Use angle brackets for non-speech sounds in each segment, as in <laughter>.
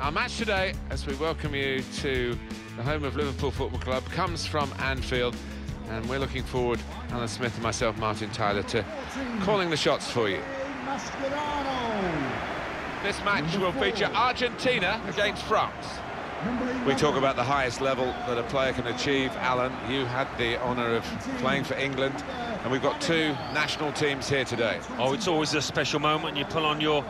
Our match today, as we welcome you to the home of Liverpool Football Club, comes from Anfield, and we're looking forward, Alan Smith and myself, Martin Tyler, to calling the shots for you. This match will feature Argentina against France. We talk about the highest level that a player can achieve. Alan, you had the honour of playing for England, and we've got two national teams here today. Oh, it's always a special moment. You pull on your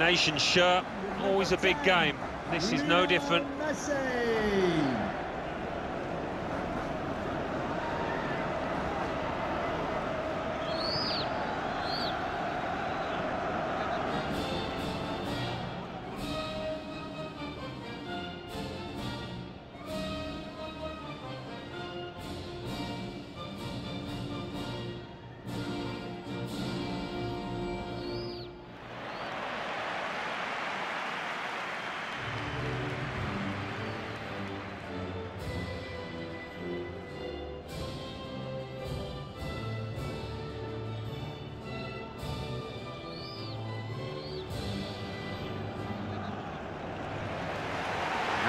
nation's shirt, always a big game. This is no different.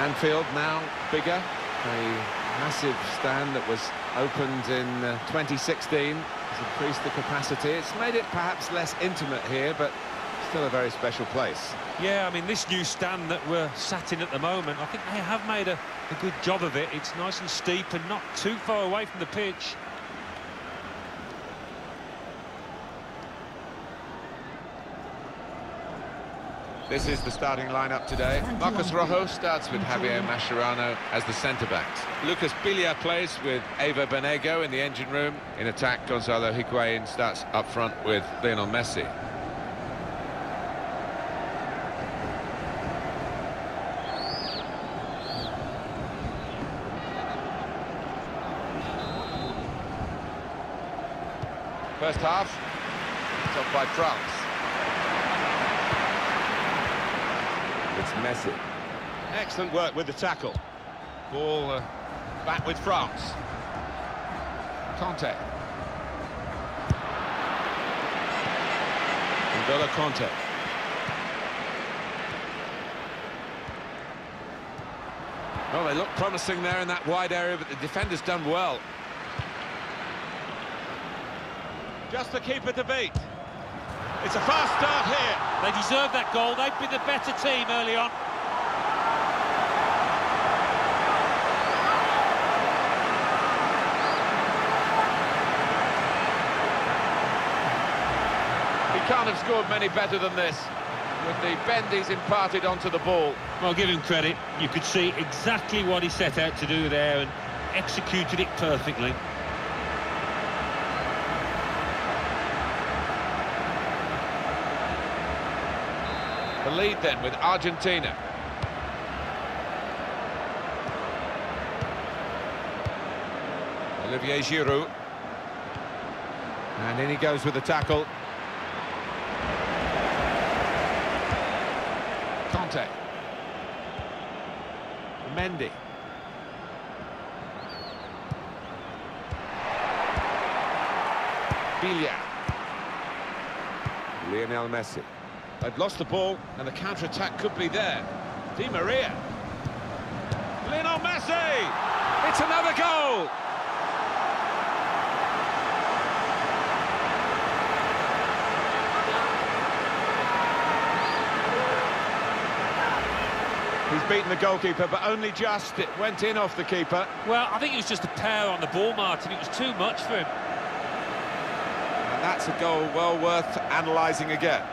Anfield now bigger, a massive stand that was opened in uh, 2016 has increased the capacity. It's made it perhaps less intimate here, but still a very special place. Yeah, I mean, this new stand that we're sat in at the moment, I think they have made a, a good job of it. It's nice and steep and not too far away from the pitch. This is the starting lineup today. Marcos Rojo starts with Javier Mascherano as the centre-backs. Lucas Biglia plays with Ever Banega in the engine room. In attack, Gonzalo Higuain starts up front with Lionel Messi. First half, top by France. It's Messi. Excellent work with the tackle. Ball uh, back with France. Kanté. N'Golo Kanté. Well, they look promising there in that wide area, but the defender's done well. Just the keeper to beat. It's a fast start here. They deserve that goal. They've been the better team early on. He can't have scored many better than this. With the bend he's imparted onto the ball. Well, give him credit. You could see exactly what he set out to do there and executed it perfectly. The lead then with Argentina. Olivier Giroud. And in he goes with the tackle. Kanté. Mendy. Biglia. Lionel Messi. They've lost the ball, and the counter-attack could be there. Di Maria. Lionel Messi! It's another goal! He's beaten the goalkeeper, but only just. It went in off the keeper. Well, I think it was just a pair on the ball, Martin. It was too much for him. And that's a goal well worth analysing again.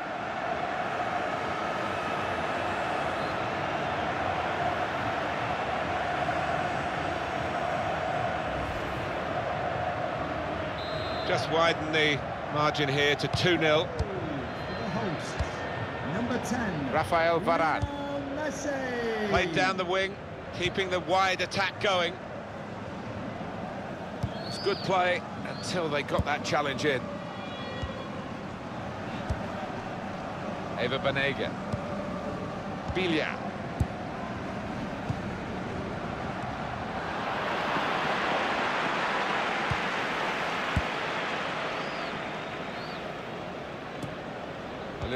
Just widen the margin here to 2-0. Number 10. Rafael Varane. Played down the wing, keeping the wide attack going. It's good play until they got that challenge in. Ever Banega. Biglia.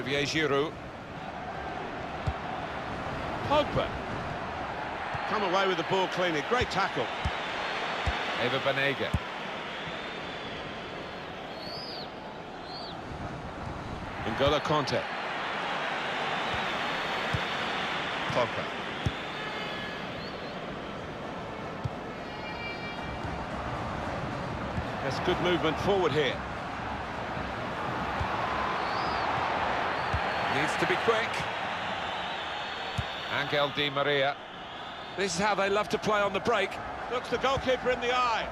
Olivier Giroud. Pogba. Come away with the ball cleanly. Great tackle. Ever Banega. N'Golo Kanté. Pogba. That's good movement forward here. Needs to be quick. Angel Di Maria. This is how they love to play on the break. Looks the goalkeeper in the eye.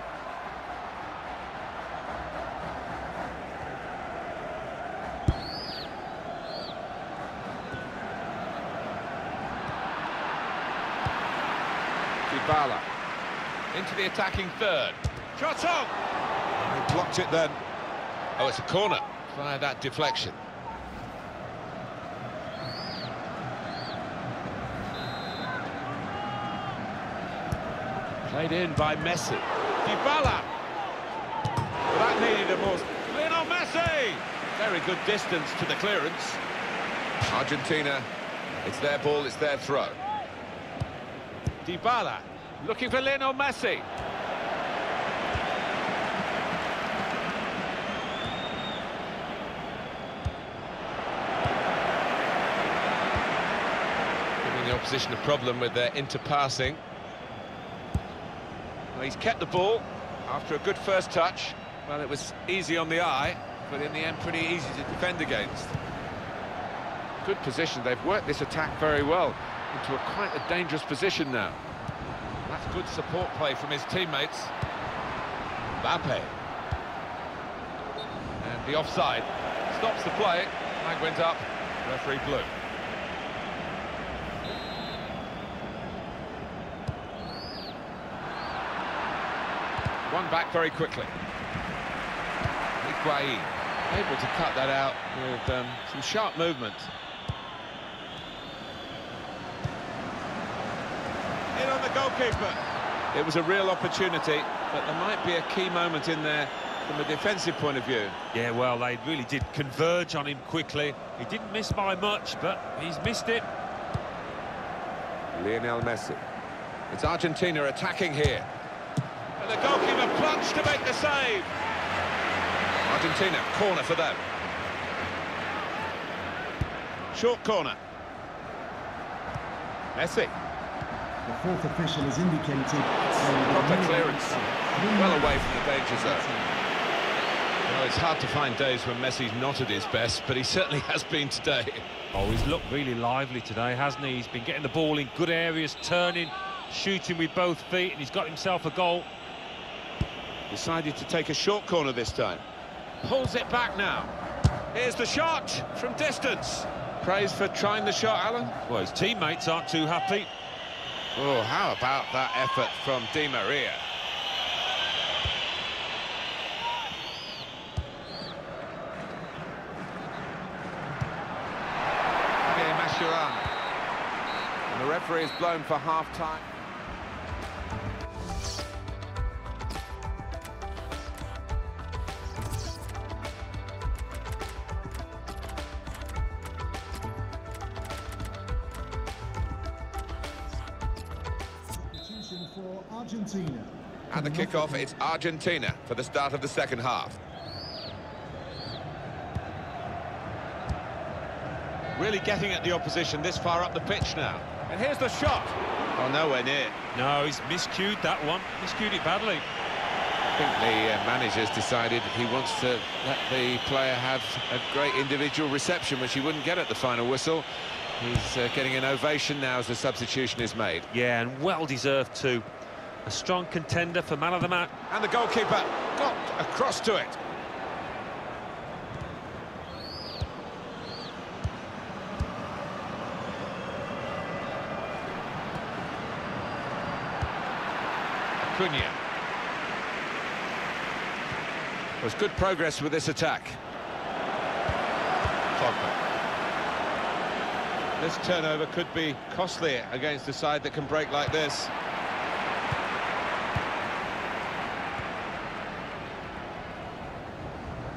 Dybala. Into the attacking third. Shot on! He blocked it then. Oh, it's a corner. Via that deflection. Played in by Messi. Dybala! Well, that needed a more... Lionel Messi! Very good distance to the clearance. Argentina, it's their ball, it's their throw. Dybala, looking for Lionel Messi. Giving the opposition a problem with their interpassing. Well, he's kept the ball after a good first touch. Well, it was easy on the eye, but in the end pretty easy to defend against. Good position, they've worked this attack very well into a quite a dangerous position now. That's good support play from his teammates. Mbappe. And the offside stops the play. Flag went up. Referee blew. One back very quickly. Higuain able to cut that out with um, some sharp movement. In on the goalkeeper. It was a real opportunity, but there might be a key moment in there from a defensive point of view. Yeah, well, they really did converge on him quickly. He didn't miss by much, but he's missed it. Lionel Messi. It's Argentina attacking here. And the goalkeeper plunged to make the save. Argentina, corner for them. Short corner. Messi. The fourth official has indicated. Proper clearance. Well away from the danger zone. Well, it's hard to find days when Messi's not at his best, but he certainly <laughs> has been today. Oh, he's looked really lively today, hasn't he? He's been getting the ball in good areas, turning, shooting with both feet, and he's got himself a goal. Decided to take a short corner this time. Pulls it back now. Here's the shot from distance. Praise for trying the shot, Alan. Well, his teammates aren't too happy. Oh, how about that effort from Di Maria? Javier Mascherano. And the referee is blown for half-time. For Argentina. And the kick-off, it's Argentina for the start of the second half. Really getting at the opposition this far up the pitch now. And here's the shot. Oh, nowhere near. No, he's miscued that one. Miscued it badly. I think the uh, manager's decided he wants to let the player have a great individual reception, which he wouldn't get at the final whistle. He's uh, getting an ovation now as the substitution is made. Yeah, and well-deserved too. A strong contender for man of the match. And the goalkeeper got across to it. Acuna. Was good progress with this attack. Pogba. This turnover could be costly against a side that can break like this.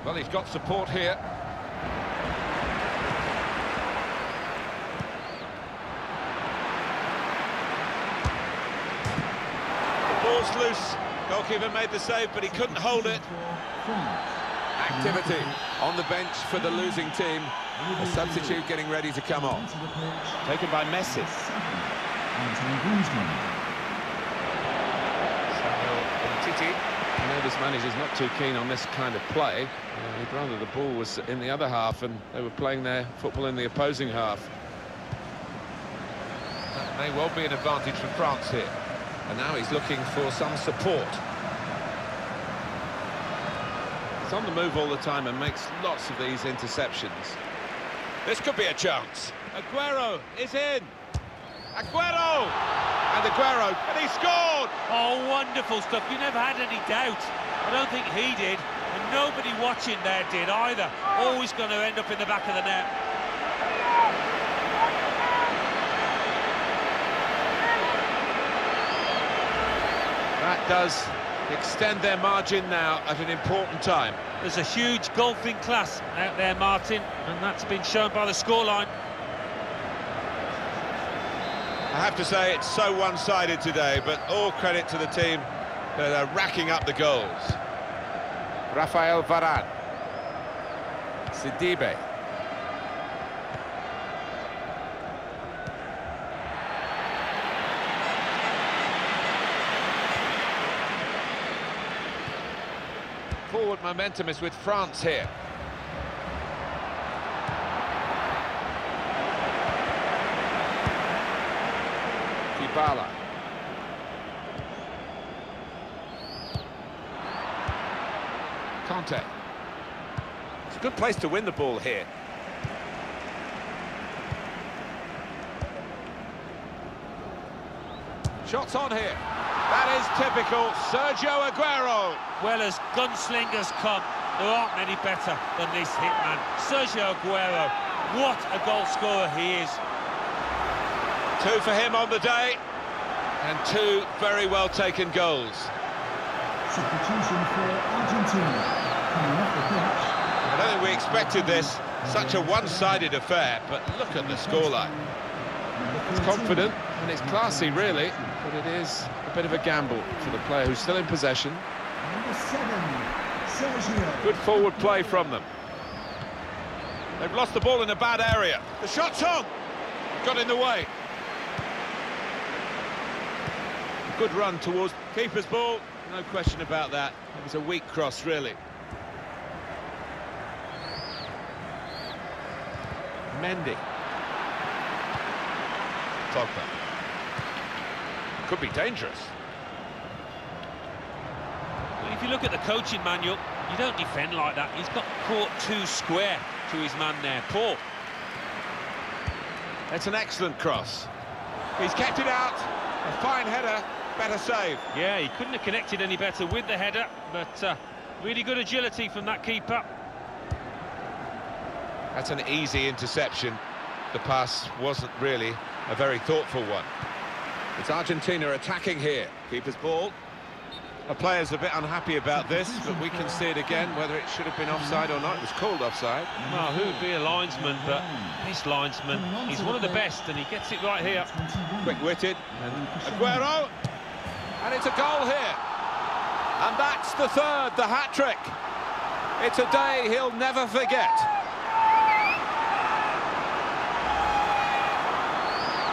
Well, he's got support here. The ball's loose. Goalkeeper made the save, but he couldn't hold it. Activity on the bench for the losing team. A substitute getting ready to come on. Taken by Messi. Antoine Griezmann. Titi. I know this manager's not too keen on this kind of play. Uh, he'd rather the ball was in the other half and they were playing their football in the opposing half. That may well be an advantage for France here. And now he's looking for some support. He's on the move all the time and makes lots of these interceptions. This could be a chance. Aguero is in. Aguero! And Aguero, and he scored! Oh, wonderful stuff. You never had any doubt. I don't think he did, and nobody watching there did either. Always going to end up in the back of the net. That does extend their margin now at an important time. There's a huge golfing class out there, Martin, and that's been shown by the scoreline. I have to say it's so one-sided today, but all credit to the team that are racking up the goals. Rafael Varane. Sidibe. Forward momentum is with France here. Dybala. Kanté. It's a good place to win the ball here. Shots on here. That is typical Sergio Aguero. Well, as gunslingers come, there aren't many better than this hitman. Sergio Aguero, what a goal scorer he is. Two for him on the day, and two very well taken goals. Substitution for Argentina. Coming off the pitch. I don't think we expected this, such a one-sided affair, but look at the scoreline. It's confident and it's classy, really, but it is a bit of a gamble for the player who's still in possession. Number seven, Sergio. Good forward play from them. They've lost the ball in a bad area. The shot's on! Got in the way. Good run towards keeper's ball, no question about that. It was a weak cross, really. Mendy. Pogba. Could be dangerous. If you look at the coaching manual, you don't defend like that. He's got caught too square to his man there. Poor. It's an excellent cross. He's kept it out. A fine header, better save. Yeah, he couldn't have connected any better with the header, but uh, really good agility from that keeper. That's an easy interception. The pass wasn't really a very thoughtful one. It's Argentina attacking here. Keeper's ball. A player's a bit unhappy about this, but we can see it again, whether it should have been offside or not. It was called offside. Well, who'd be a linesman, but this linesman, he's one of the best, and he gets it right here. Quick-witted. Aguero. And it's a goal here. And that's the third, the hat-trick. It's a day he'll never forget.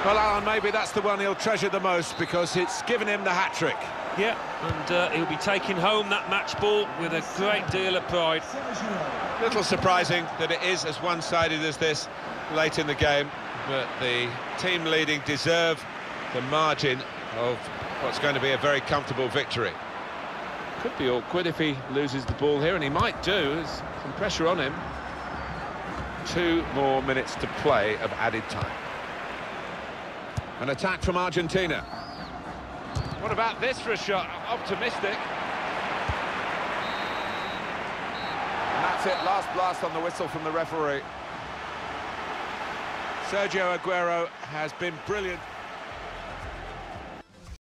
Well, Alan, maybe that's the one he'll treasure the most because it's given him the hat-trick. Yeah, and uh, he'll be taking home that match ball with a great deal of pride. Little surprising that it is as one-sided as this late in the game, but the team leading deserve the margin of what's going to be a very comfortable victory. Could be awkward if he loses the ball here, and he might do. There's some pressure on him. Two more minutes to play of added time. An attack from Argentina. What about this for a shot? Optimistic. And that's it, last blast on the whistle from the referee. Sergio Aguero has been brilliant